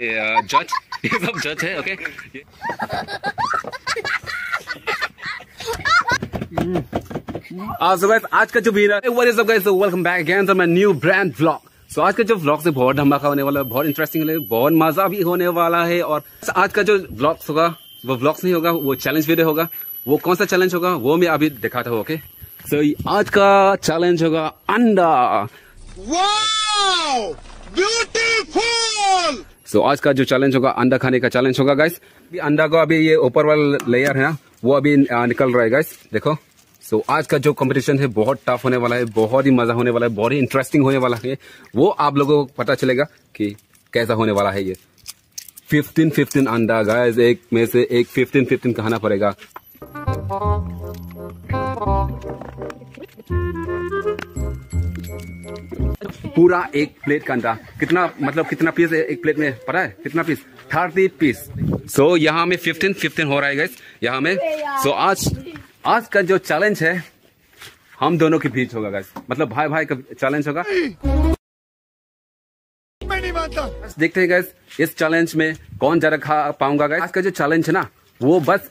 जज ये सब जज है ओके ये- आ, so guys, आज का जो है welcome back again to my new brand vlog. So आज का जो vlog से बहुत धमाका होने वाला है बहुत इंटरेस्टिंग है बहुत मज़ा भी होने वाला है और आज का जो vlog होगा वो vlogs नहीं होगा वो चैलेंज वीडियो होगा। वो कौन सा चैलेंज होगा वो मैं अभी दिखाता हूँ ओके सो आज का चैलेंज होगा अंडा। Wow! सो so, आज का जो चैलेंज होगा अंडा खाने का चैलेंज होगा गाइस अंडा का अभी ये ऊपर वाला लेयर है ना वो अभी निकल रहा है गाइस देखो. सो so, आज का जो कंपटीशन है बहुत टफ होने वाला है बहुत ही मज़ा होने वाला है बहुत ही इंटरेस्टिंग होने वाला है. वो आप लोगों को पता चलेगा कि कैसा होने वाला है ये. फिफ्टीन फिफ्टीन अंडा गाइस एक में से एक फिफ्टीन फिफ्टीन खाना पड़ेगा. पूरा एक प्लेट का अंडा। कितना मतलब कितना पीस एक प्लेट में पता है? कितना piece thirty piece so so, यहाँ में फिफ्टीन फिफ्टीन हो रहा है गाइस यहाँ में सो so, आज आज का जो चैलेंज है हम दोनों के बीच होगा गैस मतलब भाई भाई का चैलेंज होगा। मैं नहीं मानता। देखते हैं गैस इस चैलेंज में कौन ज़्यादा खा पाऊँगा गैस आज का जो चैलेंज है ना वो बस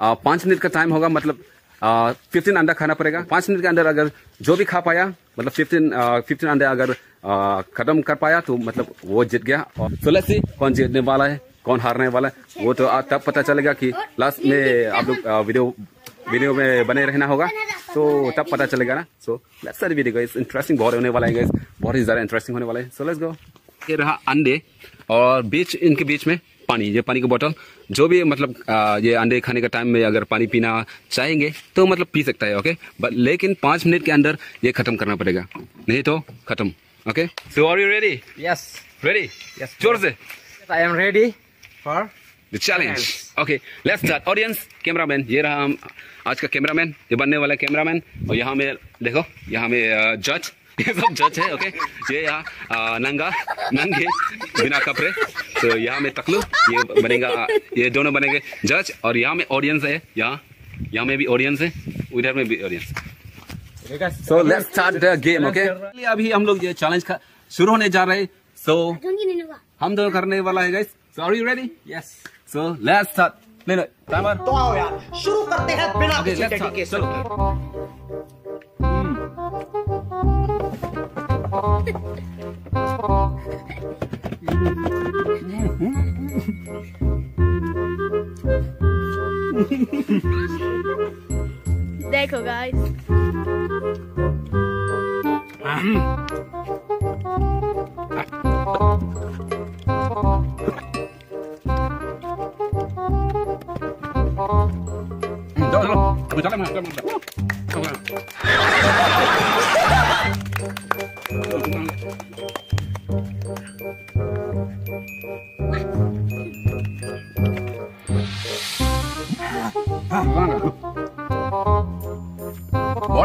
पाँच मिनट का टाइम होगा मतलब फिफ्टीन अंडा खाना पड़ेगा। पाँच मिनट के अंदर अगर जो भी खा पाया मतलब फिफ्टीन फिफ्टीन अंडे अगर खत्म कर पाया तो मतलब वो जीत गया। और let's see कौन जीतने वाला है, कौन हारने वाला है। वो तो तब पता चलेगा कि लास्ट में आप लोग वीडियो वीडियो में बने रहना होगा। तो तब पता चलेगा ना। So let's start video guys interesting बहुत होने वाला है गाइस बहुत ही ज़्यादा इंटरेस्टिंग होने वाला है। सो लेट्स गो ये रहा अंडे और बीच, इनके बीच में पानी ये पानी का बोतल जो भी मतलब आ, ये अंडे खाने का टाइम में अगर पानी पीना चाहेंगे तो मतलब पी सकता है ओके बट लेकिन पाँच मिनट के अंदर ये खत्म करना पड़ेगा। नहीं तो खत्म okay so are you ready Yes, ready Yes, ज़ोर से। I am ready for the challenge okay let's start audience cameraman ये रहा हम आज का कैमरामैन ये बनने वाला कैमरामैन और यहाँ में देखो यहाँ में जज ये सब जज है ओके ये यहाँ नंगा नंगे बिना कपड़े तो यहाँ में तकलू ये बनेगा ये दोनों बनेंगे जज और यहाँ में ऑडियंस है यहाँ यहाँ में भी ऑडियंस है उधर में भी audience so let's start the game okay अभी हम लोग ये चैलेंज का शुरू होने जा रहे हैं सो हम दोनों करने वाला है guys so are you ready yes. So let's start ले लो टाइमर तो आओ यार शुरू करते हैं बिना Deco guys. Đó, đó, đó, đó, đó, đó, đó, đó, đó, đó, đó, đó, đó, đó, đó, बहुत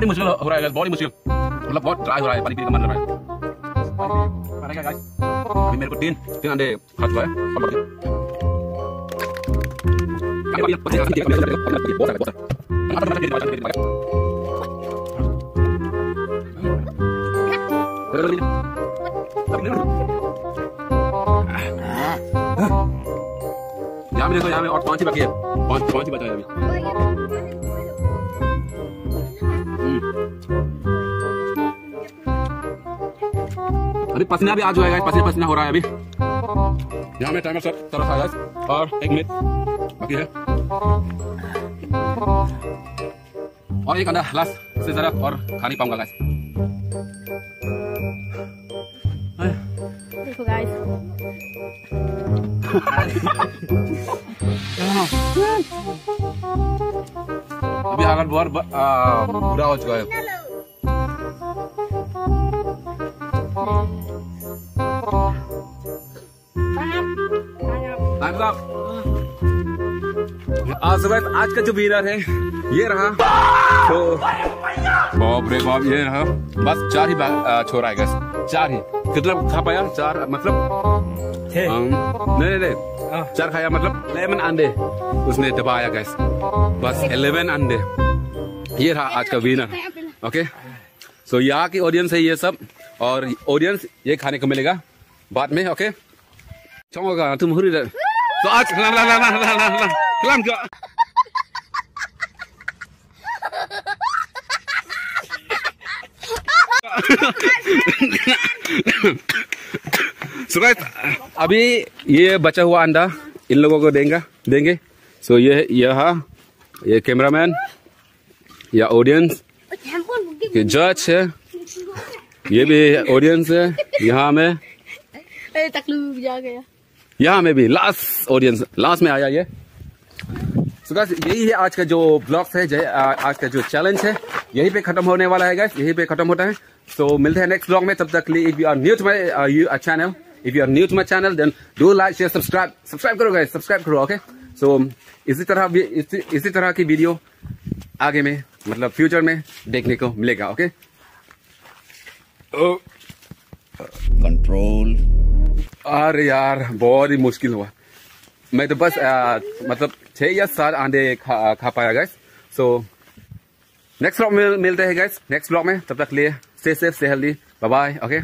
ही मुश्किल हो रहा है बहुत ही मुश्किल मतलब बहुत ट्राई हो रहा है पानी पीने का मन रहा है अभी मेरे को तीन तीन अंडे खा चुका है बहुत यहाँ में देखो, यहाँ में और पाँच ही बाकी है? पाँच ही बचा है अभी? अभी पसीना भी आ जाएगा, पसीना पसीना हो रहा है अभी। यहाँ में टाइमर सब तरफ़ आ गाइस और एक मिनट बाकी है। और एक अंडा लास्ट से जरा और खा नहीं पाऊँगा गाइस अभी बहुत बुरा हो चुका है। आज आज का जो विनर है, ये रहा। तो बाप रे बाप ये रहा बस चार ही छोड़ा है गैस चार ही कितना खा पाया चार मतलब नहीं नहीं नहीं चार खाया मतलब इलेवन अंडे उसने दबाया गैस बस इलेवन अंडे ये रहा आज का विनर ओके सो यहाँ की ऑडियंस है ये सब और ऑडियंस ये खाने को मिलेगा बाद में okay tu muhuri dah. So आज ला ला ला ला ला ला ला guys, अभी ये बचा हुआ अंडा इन लोगों को देंगे देंगे। सो ये यह ये कैमरामैन या ऑडियंस ये जज है। ये भी ऑडियंस है यहाँ में। तकलीफ़ जा गया। यहाँ में भी लास्ट ऑडियंस लास्ट में आया ये। So guys, यही है आज का जो ब्लॉग्स है जय- आज का जो चैलेंज है। यही पे खत्म होने वाला है गैस यही पे खत्म होता है। तो मिलते हैं नेक्स्ट ब्लॉग में तब तक लिए if you are new to my channel if you are new to my channel then do like share subscribe subscribe करो गाइस सब्सक्राइब करो ओके सो इसी तरह भी- इसी, इसी तरह की वीडियो आगे में मतलब फ्यूचर में देखने को मिलेगा ओके control. अरे यार बहुत ही मुश्किल हुआ। मैं तो बस आ, मतलब छह या सात आंधे खा, खा पाया गैस सो नेक्स्ट ब्लॉग में मिलते हैं गैस नेक्स्ट ब्लॉग में तब तक लिए स्टे सेफ़ से हेल्दी बाय ओके